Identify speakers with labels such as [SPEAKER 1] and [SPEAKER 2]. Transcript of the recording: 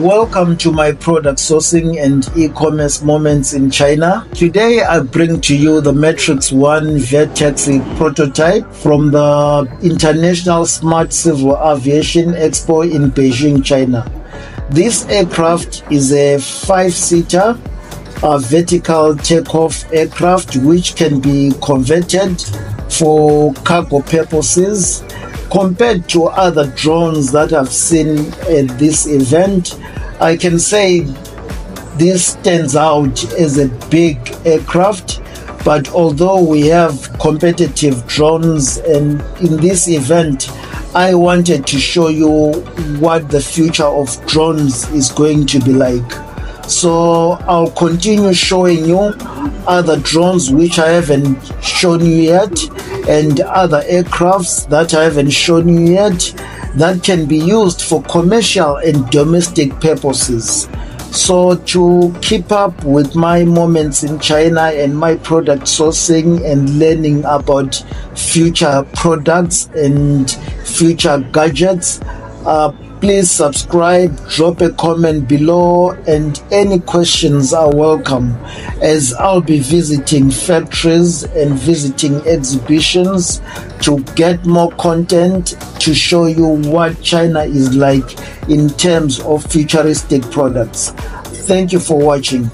[SPEAKER 1] Welcome to my product sourcing and e-commerce moments in China. Today I bring to you the Matrix 1 Vertaxi prototype from the International Smart Civil Aviation Expo in Beijing, China. This aircraft is a five-seater a vertical takeoff aircraft which can be converted for cargo purposes compared to other drones that I've seen at this event, I can say this stands out as a big aircraft. But although we have competitive drones, and in this event, I wanted to show you what the future of drones is going to be like. So I'll continue showing you other drones which I haven't shown you yet and other aircrafts that I haven't shown you yet that can be used for commercial and domestic purposes. So, to keep up with my moments in China and my product sourcing and learning about future products and future gadgets, uh, please subscribe, drop a comment below, and any questions are welcome as I'll be visiting factories and visiting exhibitions to get more content to show you what China is like in terms of futuristic products. Thank you for watching.